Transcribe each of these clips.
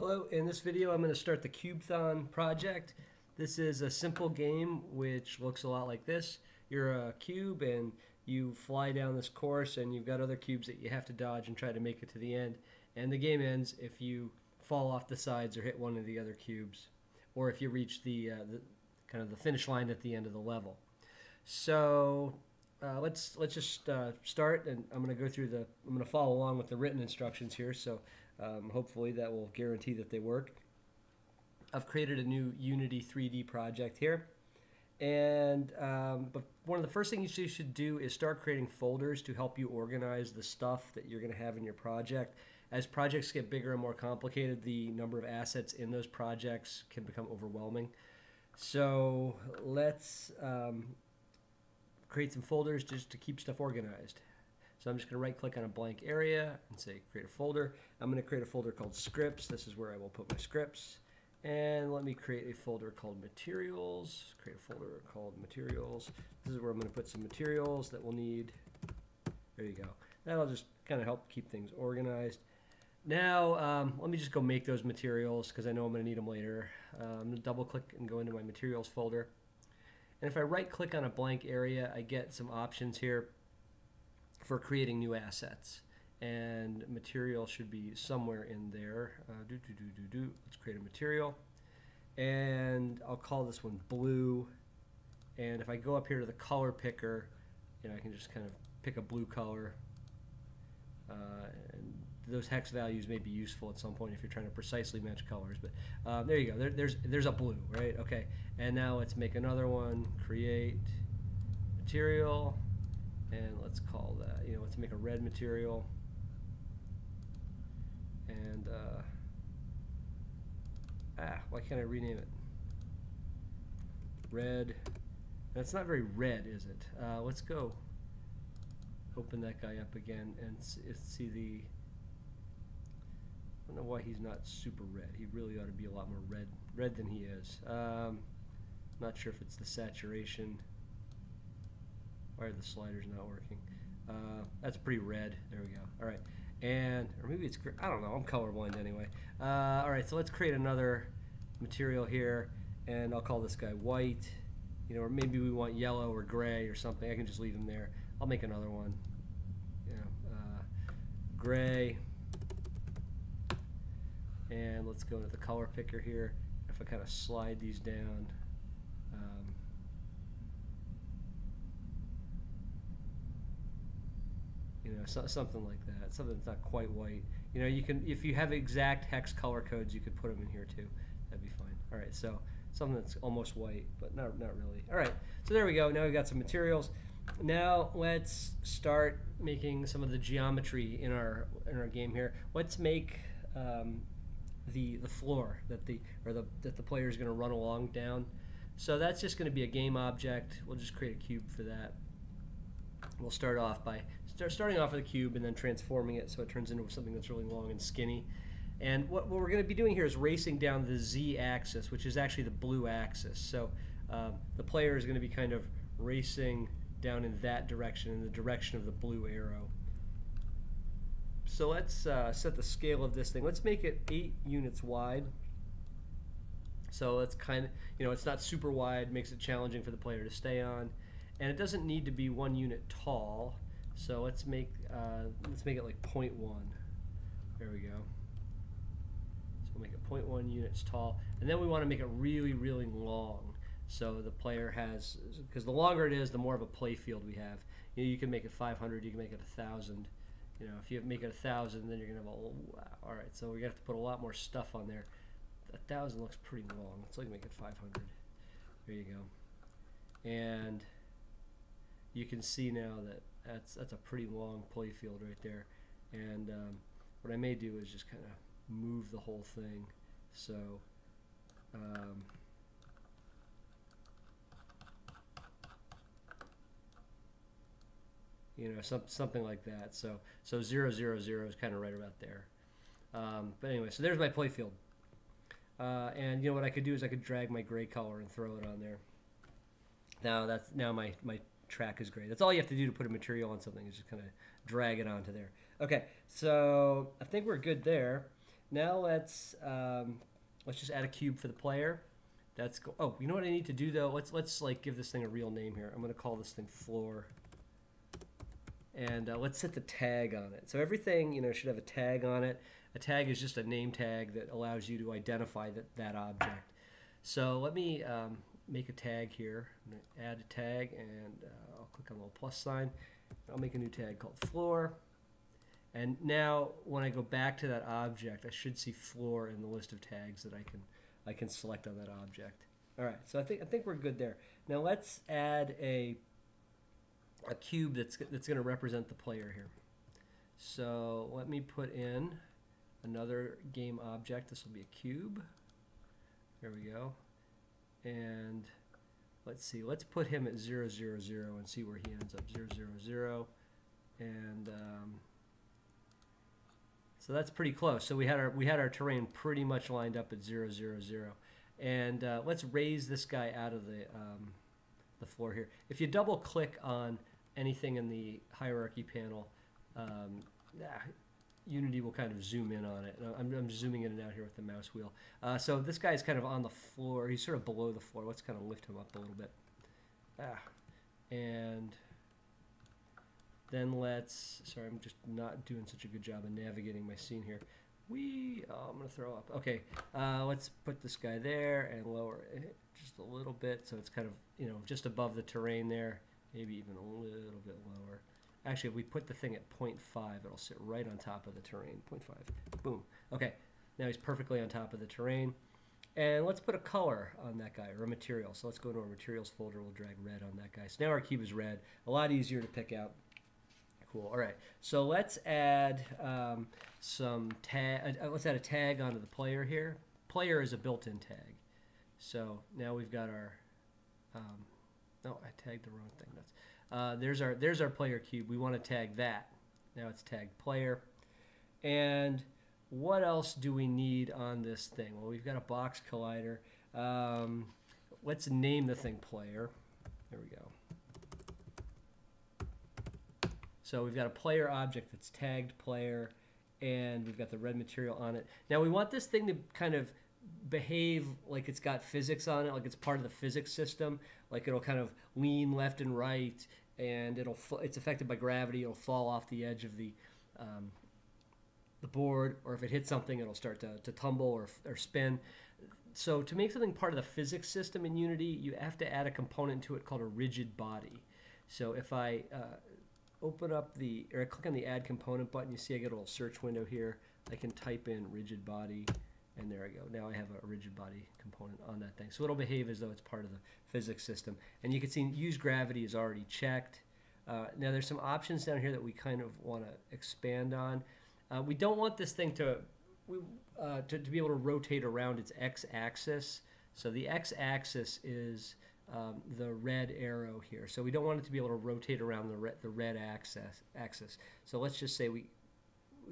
Hello, in this video I'm going to start the Cubethon project. This is a simple game which looks a lot like this. You're a cube and you fly down this course and you've got other cubes that you have to dodge and try to make it to the end. And the game ends if you fall off the sides or hit one of the other cubes or if you reach the, uh, the kind of the finish line at the end of the level. So uh, let's let's just uh, start and I'm going to go through the I'm going to follow along with the written instructions here so um, hopefully that will guarantee that they work. I've created a new Unity 3D project here. And um, but one of the first things you should do is start creating folders to help you organize the stuff that you're going to have in your project. As projects get bigger and more complicated, the number of assets in those projects can become overwhelming. So let's um, create some folders just to keep stuff organized. So I'm just going to right click on a blank area and say create a folder. I'm going to create a folder called scripts. This is where I will put my scripts. And let me create a folder called materials. Create a folder called materials. This is where I'm going to put some materials that we'll need. There you go. That'll just kind of help keep things organized. Now, um, let me just go make those materials because I know I'm going to need them later. Uh, I'm going to double click and go into my materials folder. And if I right click on a blank area, I get some options here for creating new assets. And material should be somewhere in there. Uh, do, do, do, do, do. Let's create a material. And I'll call this one blue. And if I go up here to the color picker, you know, I can just kind of pick a blue color. Uh, and those hex values may be useful at some point if you're trying to precisely match colors. But um, there you go. There, there's there's a blue, right? Okay. And now let's make another one. Create material and let's call that, you know, let's make a red material. And, uh, ah, why can't I rename it? Red. That's not very red, is it? Uh, let's go open that guy up again and see the, I don't know why he's not super red. He really ought to be a lot more red, red than he is. Um, not sure if it's the saturation. Why are the sliders not working? Uh, that's pretty red. There we go. All right. And, or maybe it's, I don't know. I'm colorblind anyway. Uh, all right, so let's create another material here. And I'll call this guy white. You know, or maybe we want yellow or gray or something. I can just leave them there. I'll make another one. You know, uh, gray. And let's go to the color picker here. If I kind of slide these down, you know, so, something like that. Something that's not quite white. You know, you can if you have exact hex color codes, you could put them in here too. That'd be fine. All right, so something that's almost white, but not not really. All right, so there we go. Now we've got some materials. Now let's start making some of the geometry in our in our game here. Let's make um, the the floor that the or the that the player is going to run along down. So that's just going to be a game object. We'll just create a cube for that. We'll start off by start starting off with a cube and then transforming it so it turns into something that's really long and skinny. And what, what we're going to be doing here is racing down the z-axis, which is actually the blue axis. So um, the player is going to be kind of racing down in that direction, in the direction of the blue arrow. So let's uh, set the scale of this thing. Let's make it 8 units wide. So it's kind of, you know, it's not super wide, makes it challenging for the player to stay on. And it doesn't need to be one unit tall. So let's make uh, let's make it like 0.1. There we go. So we'll make it 0.1 units tall, and then we want to make it really, really long. So the player has, because the longer it is, the more of a play field we have. You, know, you can make it 500, you can make it a 1,000. You know, if you make it a 1,000, then you're to have a, wow. all right, so we have to put a lot more stuff on there. A 1,000 looks pretty long. Let's like make it 500. There you go. And you can see now that that's that's a pretty long play field right there. And um, what I may do is just kind of move the whole thing. So um, you know, some, something like that. So so zero zero zero is kind of right about there. Um, but anyway, so there's my play field. Uh, and you know what I could do is I could drag my gray color and throw it on there. Now that's now my my track is great. That's all you have to do to put a material on something is just kind of drag it onto there. Okay, so I think we're good there. now let's um, let's just add a cube for the player. That's go- oh, you know what I need to do though? Let's let's like give this thing a real name here. I'm gonna call this thing floor, and uh, let's set the tag on it. So everything you know should have a tag on it. A tag is just a name tag that allows you to identify that that object. So let me um, make a tag here. I'm gonna add a tag, and uh, I'll click on the little plus sign. I'll make a new tag called floor. And now when I go back to that object, I should see floor in the list of tags that I can I can select on that object. All right, so I think I think we're good there. Now let's add a a cube that's that's going to represent the player here. So let me put in another game object. This will be a cube. There we go. And let's see. Let's put him at 0, 0, 0 and see where he ends up. 0, 0, 0. And um, so that's pretty close. So we had our we had our terrain pretty much lined up at 0, 0, 0. And uh, let's raise this guy out of the um, the floor here. If you double click on anything in the hierarchy panel, um, Unity will kind of zoom in on it. I'm, I'm zooming in and out here with the mouse wheel. Uh, so this guy's kind of on the floor. He's sort of below the floor. Let's kind of lift him up a little bit. Ah, and then let's, sorry, I'm just not doing such a good job of navigating my scene here. We, oh, I'm going to throw up. Okay, uh, let's put this guy there and lower it just a little bit so it's kind of, you know, just above the terrain there, maybe even a little bit lower. Actually, if we put the thing at 0.5, it'll sit right on top of the terrain. 0.5, boom. Okay, now he's perfectly on top of the terrain. And let's put a color on that guy, or a material. So let's go to our materials folder. We'll drag red on that guy. So now our cube is red. A lot easier to pick out. Cool. All right. So let's add um, some tag. Uh, let's add a tag onto the player here. Player is a built-in tag. So now we've got our. Um, no, I tagged the wrong thing. That's. Uh, there's our there's our player cube. We want to tag that. Now it's tagged player. And what else do we need on this thing? Well, we've got a box collider. Um, let's name the thing player. There we go. So we've got a player object that's tagged player, and we've got the red material on it. Now we want this thing to kind of behave like it's got physics on it, like it's part of the physics system. Like it'll kind of lean left and right, and it'll it's affected by gravity. It'll fall off the edge of the um, the board, or if it hits something, it'll start to, to tumble or, or spin. So to make something part of the physics system in Unity, you have to add a component to it called a rigid body. So if I uh, open up the, or I click on the add component button, you see I get a little search window here. I can type in rigid body, and there I go. Now I have a rigid body component on that thing. So it'll behave as though it's part of the physics system. And you can see use gravity is already checked. Uh, now there's some options down here that we kind of want to expand on. Uh, we don't want this thing to, we, uh, to, to be able to rotate around its x-axis. So the x-axis is um, the red arrow here. So we don't want it to be able to rotate around the red, the red axis, axis. So let's just say we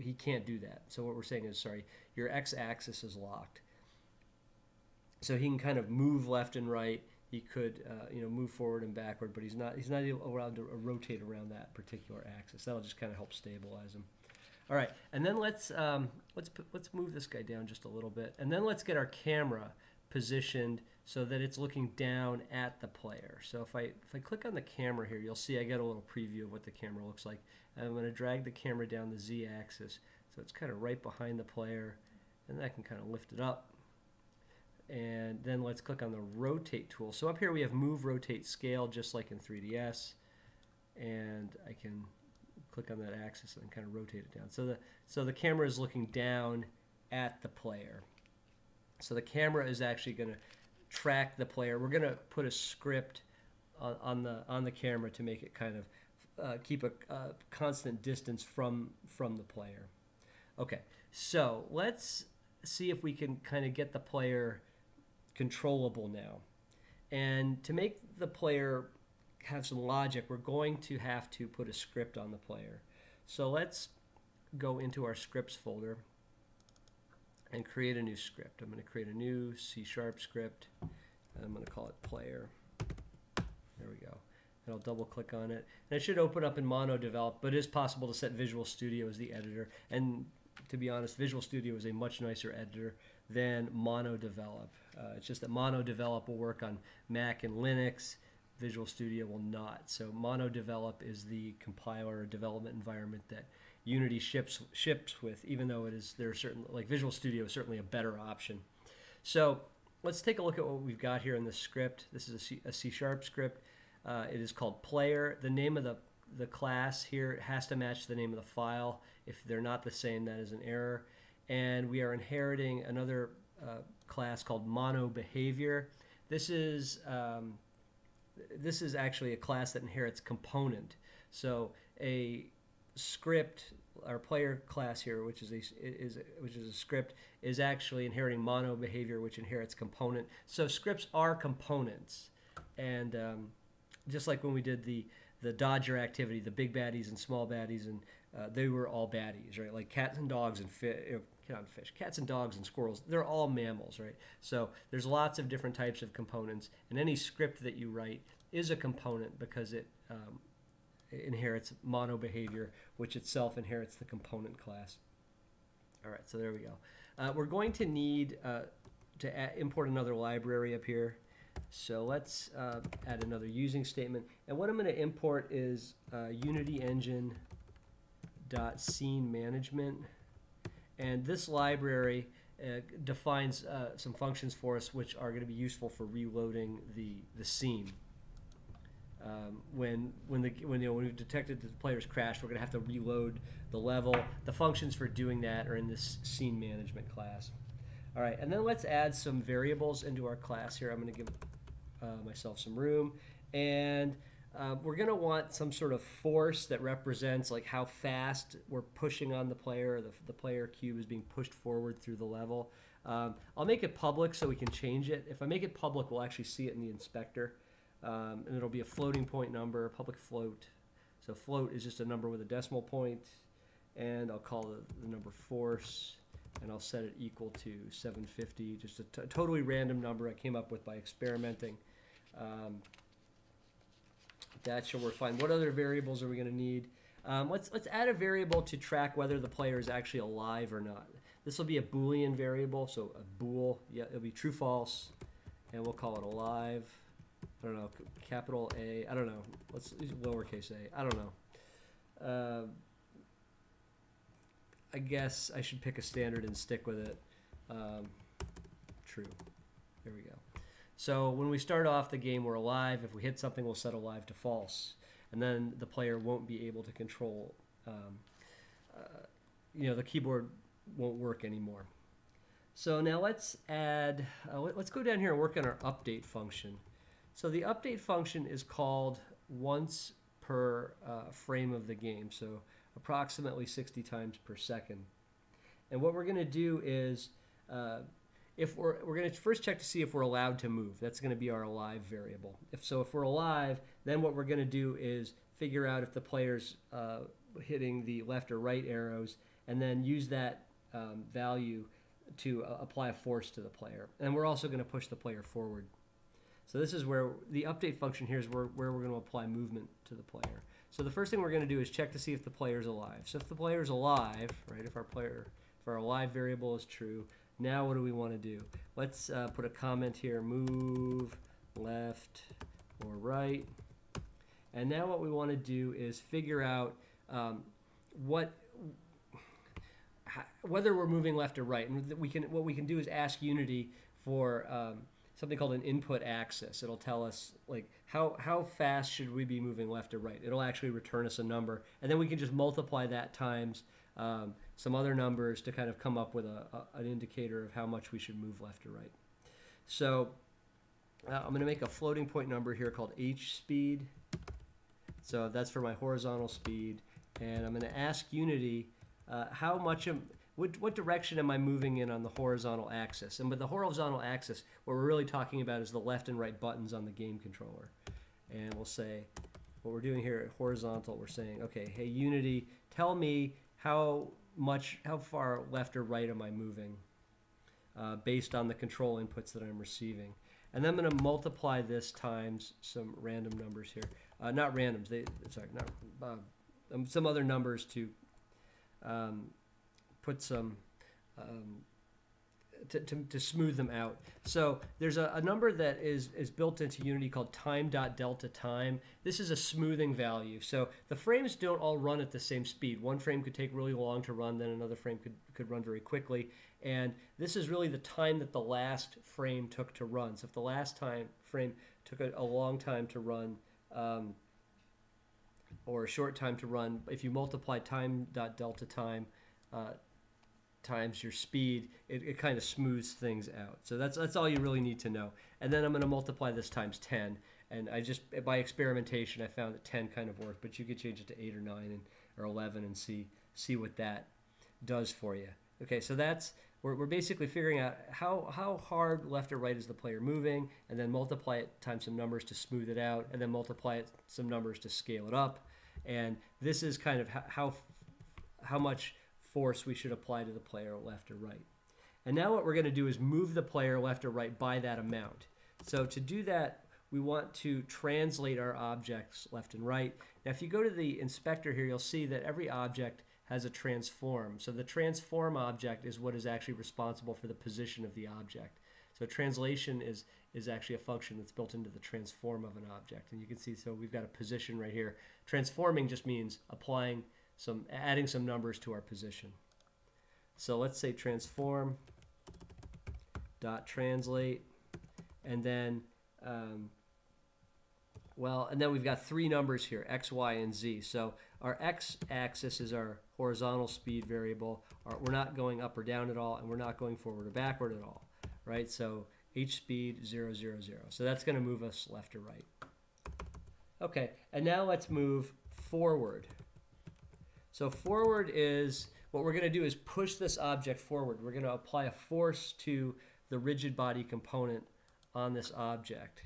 he can't do that. So what we're saying is, sorry, your x-axis is locked. So he can kind of move left and right. He could, uh, you know, move forward and backward, but he's not he's not allowed to rotate around that particular axis. That'll just kind of help stabilize him. All right, and then let's um, let's put, let's move this guy down just a little bit, and then let's get our camera positioned so that it's looking down at the player. So if I if I click on the camera here, you'll see I get a little preview of what the camera looks like. I'm going to drag the camera down the z-axis, so it's kind of right behind the player, and I can kind of lift it up. And then let's click on the rotate tool. So up here we have move, rotate, scale, just like in 3ds, and I can click on that axis and kind of rotate it down. So the, so the camera is looking down at the player. So the camera is actually going to track the player. We're going to put a script on, on, the on the camera to make it kind of uh, keep a uh, constant distance from from the player. Okay, so let's see if we can kind of get the player controllable now. And to make the player have some logic, we're going to have to put a script on the player. So let's go into our scripts folder and create a new script. I'm going to create a new C-sharp script. And I'm going to call it player. There we go. And I'll double click on it. And it should open up in Mono Develop, but it is possible to set Visual Studio as the editor. And to be honest, Visual Studio is a much nicer editor than MonoDevelop. Uh, it's just that MonoDevelop will work on Mac and Linux. Visual Studio will not. So MonoDevelop is the compiler development environment that Unity ships ships with, even though it is there are certain like Visual Studio is certainly a better option. So let's take a look at what we've got here in the script. This is a C, a C sharp script. Uh, it is called player. The name of the the class here has to match the name of the file. If they're not the same, that is an error. And we are inheriting another uh, class called mono behavior. This is um, this is actually a class that inherits component. So a script, our player class here, which is a is which is a script, is actually inheriting mono behavior, which inherits component. So scripts are components, and um, just like when we did the the Dodger activity, the big baddies and small baddies, and uh, they were all baddies, right? Like cats and dogs and fish, fish, cats and dogs and squirrels, they're all mammals, right? So there's lots of different types of components, and any script that you write is a component because it, um, it inherits mono behavior, which itself inherits the component class. All right, so there we go. Uh, we're going to need uh, to import another library up here. So let's uh, add another using statement. And what I'm going to import is uh, Unity Engine dot scene management. And this library uh, defines uh, some functions for us which are going to be useful for reloading the, the scene. Um, when when the when you know when we've detected that the player's crashed, we're going to have to reload the level. The functions for doing that are in this scene management class. All right, and then let's add some variables into our class here. I'm going to give uh, myself some room, and uh, we're going to want some sort of force that represents like how fast we're pushing on the player. The, the player cube is being pushed forward through the level. Um, I'll make it public so we can change it. If I make it public, we'll actually see it in the inspector. Um, and it'll be a floating point number, a public float. So float is just a number with a decimal point, and I'll call the, the number force, and I'll set it equal to 750, just a totally random number I came up with by experimenting. Um, that should work fine. What other variables are we going to need? Um, let's let's add a variable to track whether the player is actually alive or not. This will be a Boolean variable, so a bool. Yeah, it'll be true false, and we'll call it alive. I don't know, capital A. I don't know. Let's lowercase a. I don't know. Uh, I guess I should pick a standard and stick with it. Um, true. There we go. So when we start off the game, we're alive. If we hit something, we'll set alive to false, and then the player won't be able to control. Um, uh, you know, the keyboard won't work anymore. So now let's add. Uh, let's go down here and work on our update function. So the update function is called once per uh, frame of the game, so approximately 60 times per second. And what we're going to do is, uh, if we're, we're going to first check to see if we're allowed to move. That's going to be our alive variable. If so, if we're alive, then what we're going to do is figure out if the player's uh, hitting the left or right arrows, and then use that um, value to uh, apply a force to the player. And we're also going to push the player forward. So this is where the update function here is where, where we're going to apply movement to the player. So the first thing we're going to do is check to see if the player is alive. So if the player is alive, right, if our player, if our alive variable is true, now what do we want to do? Let's uh, put a comment here, move left or right. And now what we want to do is figure out um, what whether we're moving left or right. And we can what we can do is ask Unity for um, something called an input axis. It'll tell us like how how fast should we be moving left or right. It'll actually return us a number, and then we can just multiply that times um, some other numbers to kind of come up with a, a, an indicator of how much we should move left or right. So uh, I'm going to make a floating point number here called h speed. So that's for my horizontal speed, and I'm going to ask Unity uh, how much of what, what direction am I moving in on the horizontal axis? And with the horizontal axis, what we're really talking about is the left and right buttons on the game controller. And we'll say, what we're doing here at horizontal, we're saying, okay, hey Unity, tell me how much, how far left or right am I moving uh, based on the control inputs that I'm receiving. And then I'm going to multiply this times some random numbers here. Uh, not randoms, they, sorry, not, uh, um, some other numbers to um, put some um, to, to, to, smooth them out. So there's a, a, number that is, is built into Unity called time.delta time. This is a smoothing value. So the frames don't all run at the same speed. One frame could take really long to run, then another frame could, could run very quickly. And this is really the time that the last frame took to run. So if the last time frame took a, a long time to run, um, or a short time to run, if you multiply time.delta time uh, times your speed, it, it kind of smooths things out. So that's that's all you really need to know. And then I'm going to multiply this times 10. And I just by experimentation I found that 10 kind of worked, but you could change it to 8 or 9 and, or 11 and see see what that does for you. Okay, so that's we're, we're basically figuring out how how hard left or right is the player moving, and then multiply it times some numbers to smooth it out, and then multiply it some numbers to scale it up. And this is kind of how how, how much force we should apply to the player left or right. And now what we're going to do is move the player left or right by that amount. So to do that, we want to translate our objects left and right. Now if you go to the inspector here, you'll see that every object has a transform. So the transform object is what is actually responsible for the position of the object. So translation is, is actually a function that's built into the transform of an object. And you can see, so we've got a position right here. Transforming just means applying some adding some numbers to our position. So let's say transform dot translate, and then um, well, and then we've got three numbers here, x, y, and z. So our x-axis is our horizontal speed variable. Our, we're not going up or down at all, and we're not going forward or backward at all, right? So h speed 0, 0, 0. So that's going to move us left or right. Okay, and now let's move forward. So forward is, what we're going to do is push this object forward. We're going to apply a force to the rigid body component on this object.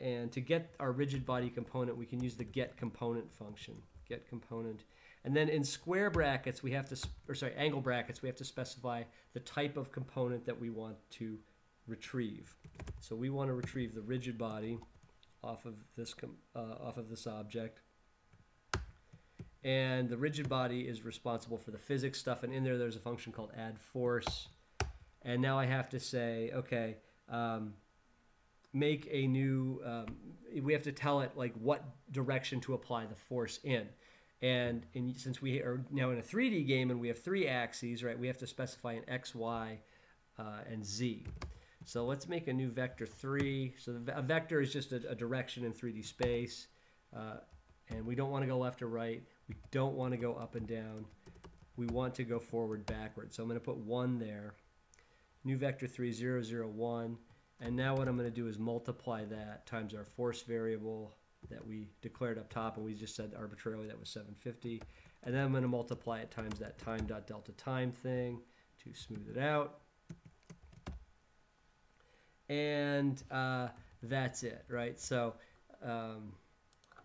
And to get our rigid body component, we can use the get component function. Get component. And then in square brackets, we have to, or sorry, angle brackets, we have to specify the type of component that we want to retrieve. So we want to retrieve the rigid body off of this, uh, off of this object and the rigid body is responsible for the physics stuff and in there there's a function called add force. And now I have to say okay um, make a new um, we have to tell it like what direction to apply the force in. And in, since we are now in a 3D game and we have three axes right we have to specify an x y uh, and z. So let's make a new vector 3 so a vector is just a, a direction in 3D space uh, and we don't want to go left or right we don't want to go up and down. We want to go forward backward. So I'm going to put 1 there. New vector 3, 0, 0, 1. And now what I'm going to do is multiply that times our force variable that we declared up top, and we just said arbitrarily that was 750. And then I'm going to multiply it times that time dot delta time thing to smooth it out. And uh, that's it, right? So um,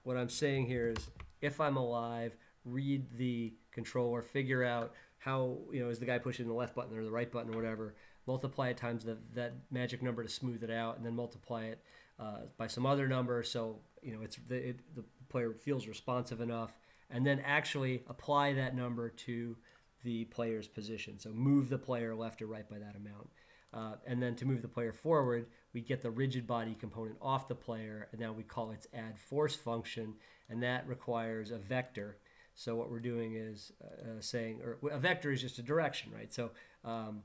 what I'm saying here is if I'm alive, read the controller, figure out how, you know, is the guy pushing the left button or the right button or whatever, multiply it times the, that magic number to smooth it out, and then multiply it uh, by some other number so, you know, it's the, it, the player feels responsive enough, and then actually apply that number to the player's position. So move the player left or right by that amount. Uh, and then to move the player forward, we get the rigid body component off the player, and now we call its add force function, and that requires a vector. So what we're doing is uh, uh saying, or a vector is just a direction, right? So, um,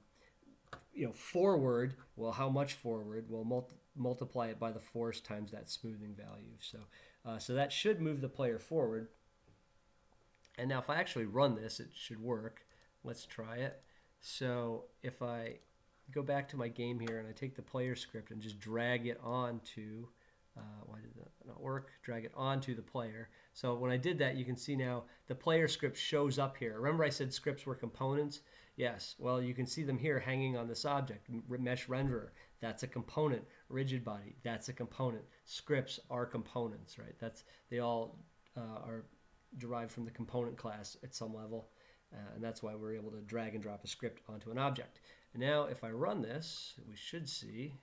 you know, forward, well, how much forward? Well, mul multiply it by the force times that smoothing value. So, uh, so that should move the player forward. And now if I actually run this, it should work. Let's try it. So if I go back to my game here and I take the player script and just drag it on onto, uh, why did that not work? Drag it onto the player. So when I did that, you can see now the player script shows up here. Remember I said scripts were components? Yes, well you can see them here hanging on this object. Mesh renderer, that's a component. Rigid body, that's a component. Scripts are components, right? That's They all uh, are derived from the component class at some level. Uh, and that's why we're able to drag and drop a script onto an object. And now if I run this, we should see,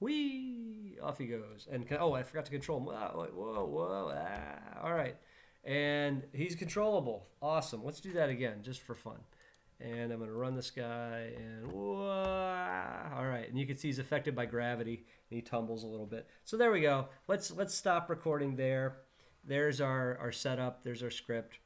whee, off he goes. And, oh, I forgot to control him. Whoa, whoa, whoa, ah, all right. And he's controllable. Awesome. Let's do that again, just for fun. And I'm going to run this guy, and whoa, all right. And you can see he's affected by gravity, and he tumbles a little bit. So there we go. Let's let's stop recording there. There's our our setup. There's our script.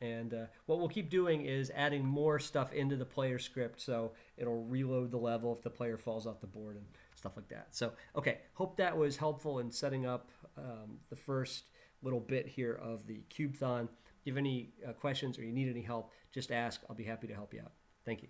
And uh, what we'll keep doing is adding more stuff into the player script, so it'll reload the level if the player falls off the board and stuff like that. So, okay, hope that was helpful in setting up um, the first little bit here of the Cubethon. If you have any uh, questions or you need any help, just ask. I'll be happy to help you out. Thank you.